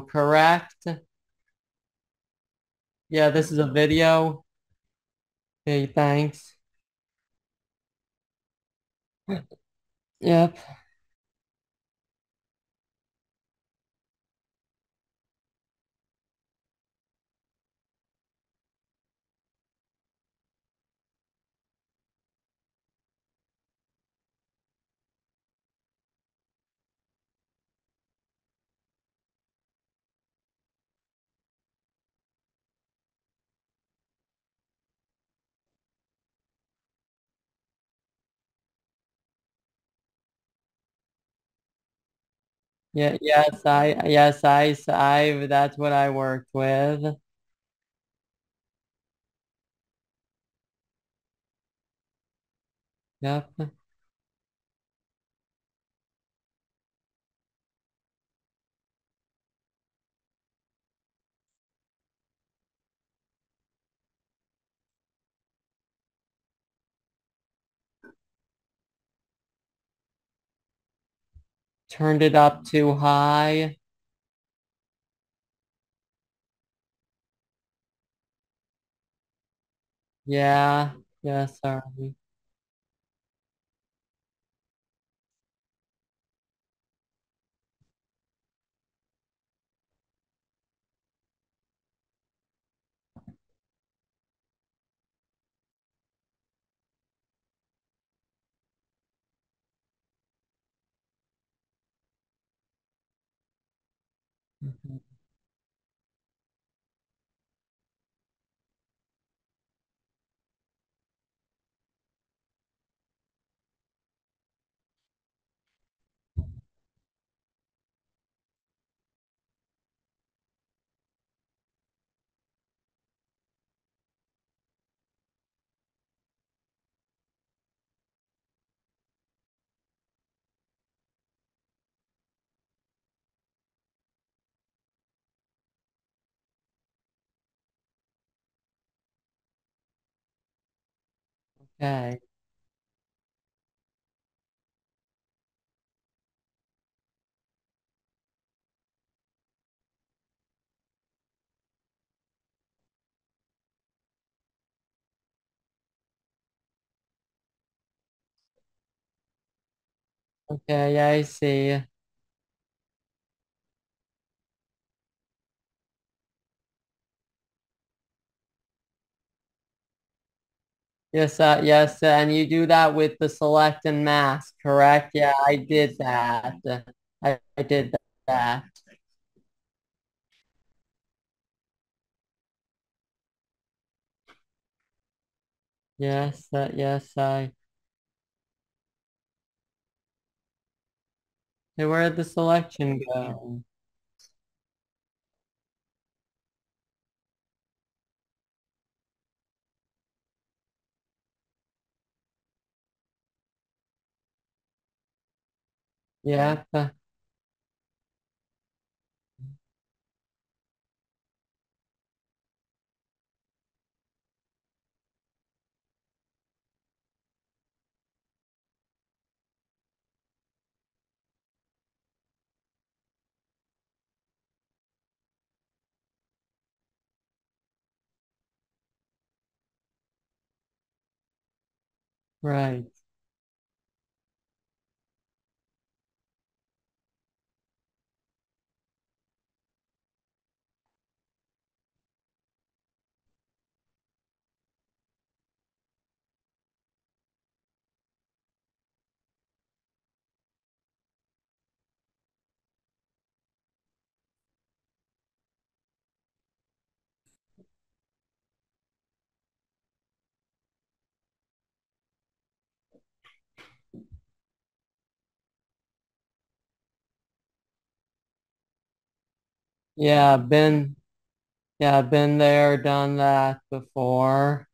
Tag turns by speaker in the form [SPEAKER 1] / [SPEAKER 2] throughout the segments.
[SPEAKER 1] correct? Yeah, this is a video. Hey, thanks. Yep. Yeah, yes, I, yes, I, I, that's what I worked with. Yep. Turned it up too high. Yeah, yeah, sorry. Mhm. ok ok guys see. Yes, uh, yes, uh, and you do that with the select and mask, correct? Yeah, I did that. I, I did that. Yes, uh, yes, I. Hey, where did the selection go? Yep, uh, right. Yeah, been, yeah, been there, done that before.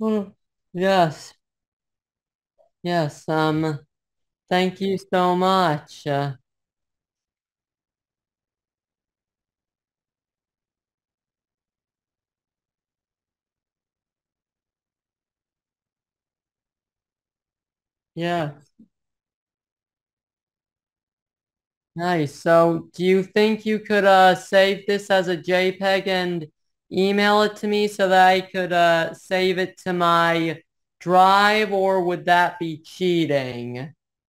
[SPEAKER 1] Mm, Yes. Yes. Um, thank you so much. Uh, yeah. Nice. So do you think you could uh save this as a JPEG and email it to me so that I could uh save it to my drive or would that be cheating?